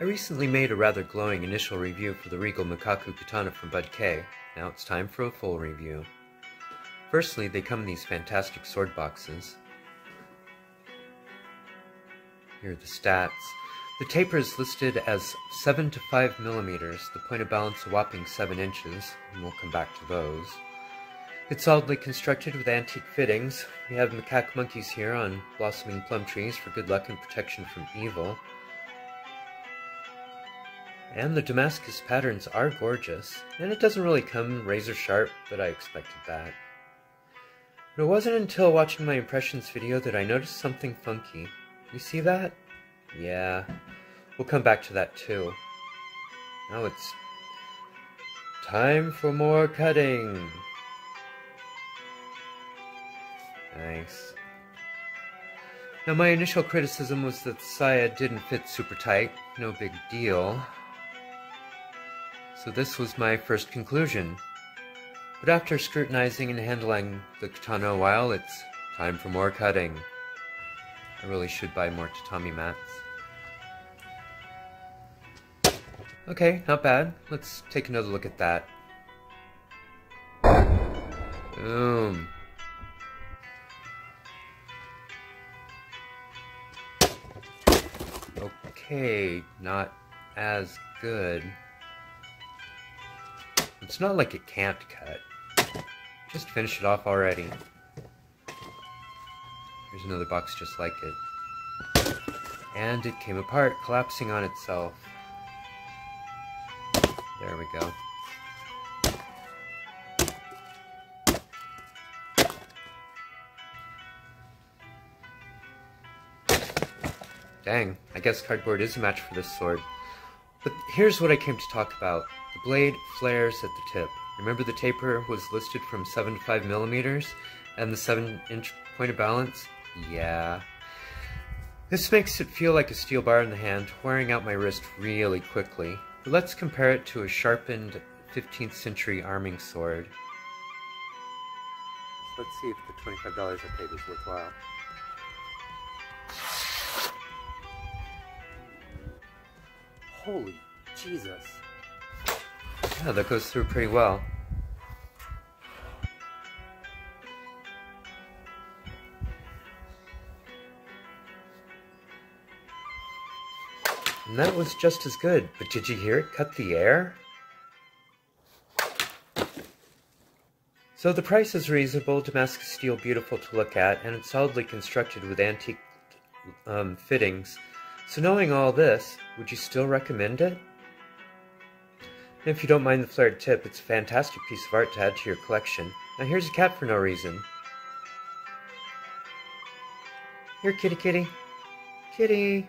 I recently made a rather glowing initial review for the Regal Makaku Katana from BudK. Now it's time for a full review. Firstly, they come in these fantastic sword boxes. Here are the stats. The taper is listed as 7 to 5 millimeters, the point of balance a whopping 7 inches, and we'll come back to those. It's solidly constructed with antique fittings. We have macaque monkeys here on blossoming plum trees for good luck and protection from evil. And the Damascus patterns are gorgeous, and it doesn't really come razor sharp, but I expected that. But it wasn't until watching my impressions video that I noticed something funky. You see that? Yeah, we'll come back to that too. Now it's time for more cutting. Nice. Now my initial criticism was that the saya didn't fit super tight, no big deal. So this was my first conclusion. But after scrutinizing and handling the katana a while, it's time for more cutting. I really should buy more tatami mats. Okay, not bad. Let's take another look at that. Boom. Okay, not as good. It's not like it can't cut. Just finish it off already. Here's another box just like it. And it came apart, collapsing on itself. There we go. Dang, I guess cardboard is a match for this sword. But here's what I came to talk about. The blade flares at the tip. Remember the taper was listed from 7 to 5 millimeters, and the 7 inch point of balance? Yeah. This makes it feel like a steel bar in the hand, wearing out my wrist really quickly. But let's compare it to a sharpened 15th century arming sword. Let's see if the $25 I paid is worthwhile. Holy Jesus. Yeah, that goes through pretty well. And that was just as good, but did you hear it cut the air? So the price is reasonable, Damascus steel beautiful to look at, and it's solidly constructed with antique um, fittings. So knowing all this, would you still recommend it? If you don't mind the flared tip, it's a fantastic piece of art to add to your collection. Now here's a cat for no reason. Here, kitty kitty. Kitty.